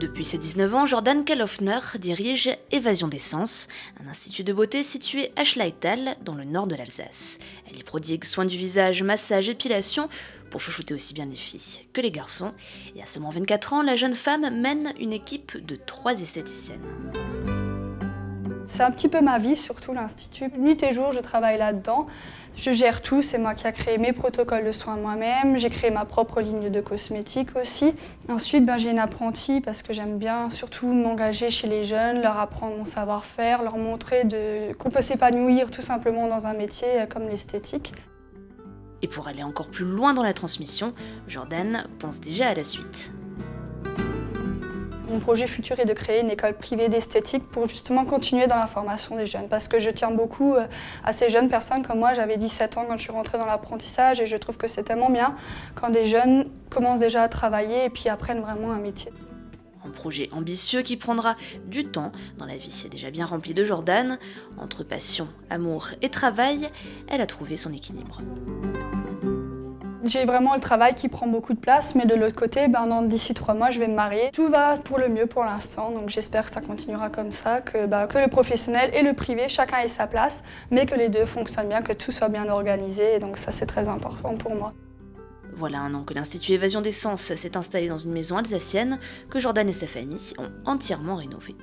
Depuis ses 19 ans, Jordan Kalofner dirige Évasion d'essence, un institut de beauté situé à Schleital, dans le nord de l'Alsace. Elle y prodigue soins du visage, massage, épilation, pour chouchouter aussi bien les filles que les garçons. Et à seulement 24 ans, la jeune femme mène une équipe de trois esthéticiennes. C'est un petit peu ma vie, surtout l'Institut. Nuit et jour, je travaille là-dedans. Je gère tout, c'est moi qui ai créé mes protocoles de soins moi-même. J'ai créé ma propre ligne de cosmétiques aussi. Ensuite, ben, j'ai une apprentie parce que j'aime bien surtout m'engager chez les jeunes, leur apprendre mon savoir-faire, leur montrer qu'on peut s'épanouir tout simplement dans un métier comme l'esthétique. Et pour aller encore plus loin dans la transmission, Jordan pense déjà à la suite. Mon projet futur est de créer une école privée d'esthétique pour justement continuer dans la formation des jeunes parce que je tiens beaucoup euh, à ces jeunes personnes comme moi. J'avais 17 ans quand je suis rentrée dans l'apprentissage et je trouve que c'est tellement bien quand des jeunes commencent déjà à travailler et puis apprennent vraiment un métier. Un projet ambitieux qui prendra du temps dans la vie déjà bien remplie de Jordan. Entre passion, amour et travail, elle a trouvé son équilibre. J'ai vraiment le travail qui prend beaucoup de place, mais de l'autre côté, ben, d'ici trois mois, je vais me marier. Tout va pour le mieux pour l'instant, donc j'espère que ça continuera comme ça, que, ben, que le professionnel et le privé, chacun ait sa place, mais que les deux fonctionnent bien, que tout soit bien organisé, et donc ça c'est très important pour moi. Voilà un an que l'Institut Évasion des Sens s'est installé dans une maison alsacienne que Jordan et sa famille ont entièrement rénovée.